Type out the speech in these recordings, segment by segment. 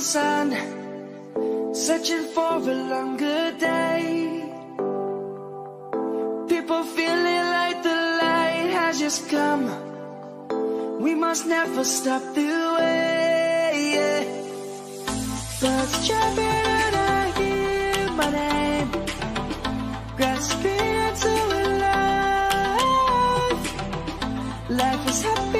sun, searching for a longer day. People feeling like the light has just come. We must never stop the way. Birds chirping and I hear my name, grasping into life. Life is happy,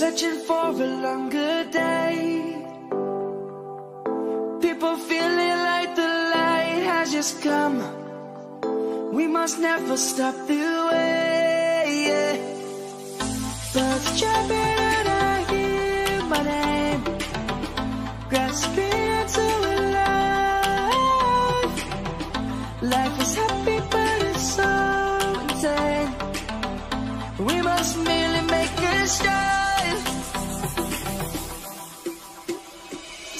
searching for a longer day. People feeling like the light has just come. We must never stop the way. Birds chirping and I hear my name, grasping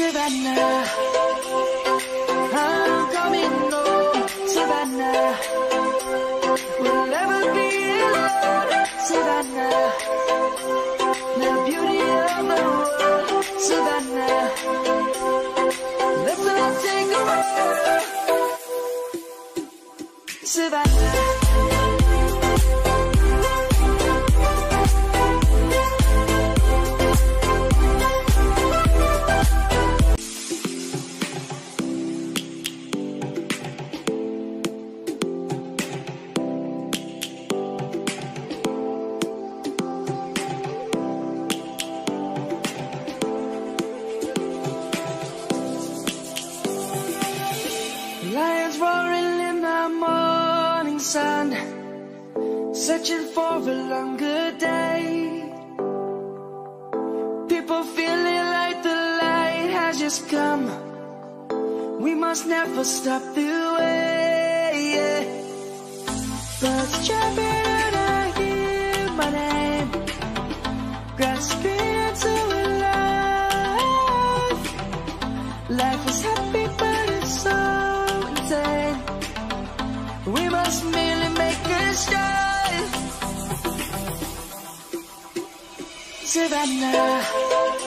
Savannah, roaring in the morning sun, searching for a longer day. People feeling like the light has just come. We must never stop the way. Yeah. Birds jumping and I hear my name, grasping into life. Life is We must merely make a start. Savannah,